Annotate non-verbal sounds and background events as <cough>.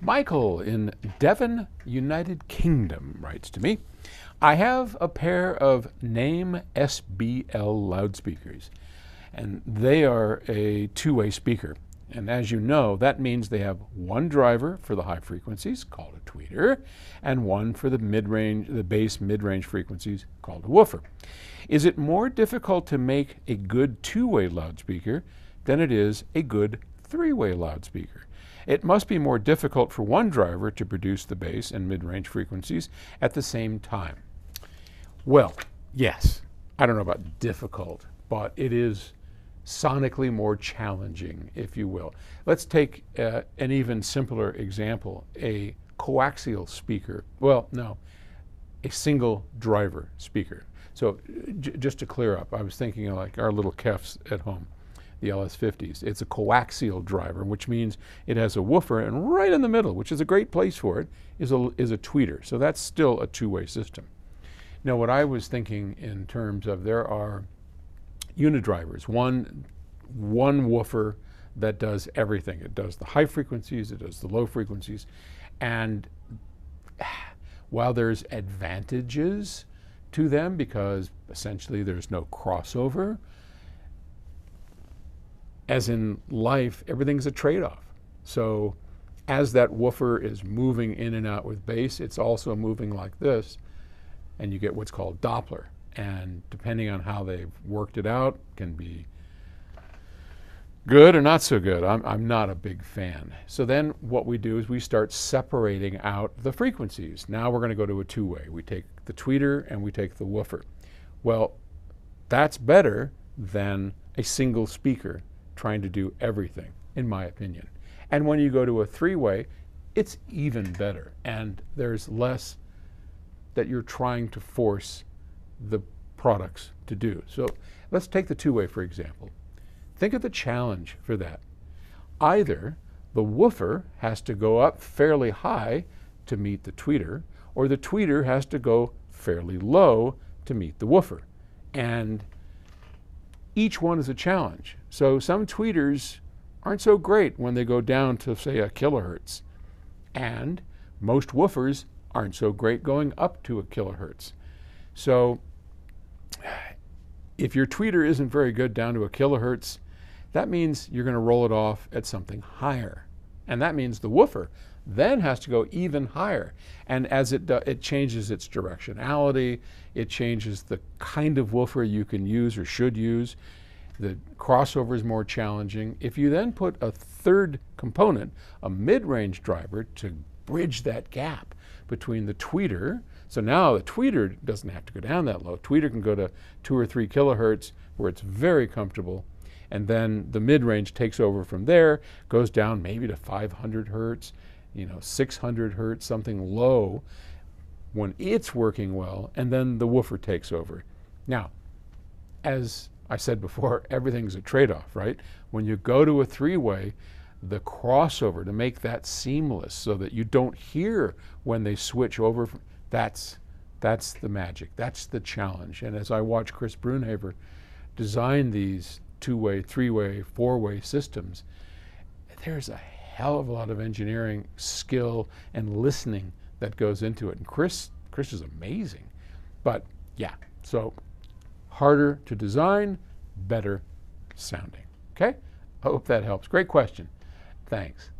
Michael in Devon, United Kingdom writes to me I have a pair of Naim SBL loudspeakers, and they are a two way speaker. And as you know, that means they have one driver for the high frequencies, called a tweeter, and one for the mid-range, the bass mid-range frequencies, called a woofer. Is it more difficult to make a good two-way loudspeaker than it is a good three-way loudspeaker? It must be more difficult for one driver to produce the bass and mid-range frequencies at the same time. Well, yes. I don't know about difficult, but it is sonically more challenging, if you will. Let's take uh, an even simpler example a coaxial speaker. Well, no, a single driver speaker. So, just to clear up, I was thinking of like our little KEFs at home, the LS50s. It's a coaxial driver, which means it has a woofer, and right in the middle, which is a great place for it, is a, is a tweeter. So, that's still a two way system. Now, what I was thinking in terms of there are unidrivers, one, one woofer that does everything. It does the high frequencies, it does the low frequencies. And <sighs> while there's advantages to them because essentially there's no crossover, as in life, everything's a trade off. So as that woofer is moving in and out with bass, it's also moving like this, and you get what's called Doppler and depending on how they've worked it out, can be good or not so good. I'm, I'm not a big fan. So then what we do is we start separating out the frequencies. Now we're going to go to a two way. We take the tweeter and we take the woofer. Well, that's better than a single speaker trying to do everything, in my opinion. And when you go to a three way, it's even better. And there's less that you're trying to force the products to do. So let's take the two way, for example. Think of the challenge for that. Either the woofer has to go up fairly high to meet the tweeter, or the tweeter has to go fairly low to meet the woofer. And each one is a challenge. So some tweeters aren't so great when they go down to, say, a kilohertz. And most woofers aren't so great going up to a kilohertz. So if your tweeter isn't very good down to a kilohertz, that means you're going to roll it off at something higher. And that means the woofer then has to go even higher. And as it, do, it changes its directionality, it changes the kind of woofer you can use or should use. The crossover is more challenging. If you then put a third component, a mid range driver, to bridge that gap between the tweeter, so now the tweeter doesn't have to go down that low. Tweeter can go to two or three kilohertz where it's very comfortable. And then the mid range takes over from there, goes down maybe to 500 hertz, you know, 600 hertz, something low when it's working well. And then the woofer takes over. Now, as I said before, <laughs> everything's a trade off, right? When you go to a three way, the crossover to make that seamless so that you don't hear when they switch over that's, that's the magic. That's the challenge. And as I watch Chris Brunhaver design these two-way, three-way, four-way systems, there's a hell of a lot of engineering skill and listening that goes into it. And Chris, Chris is amazing. But yeah, so harder to design, better sounding. Okay? I hope that helps. Great question. Thanks.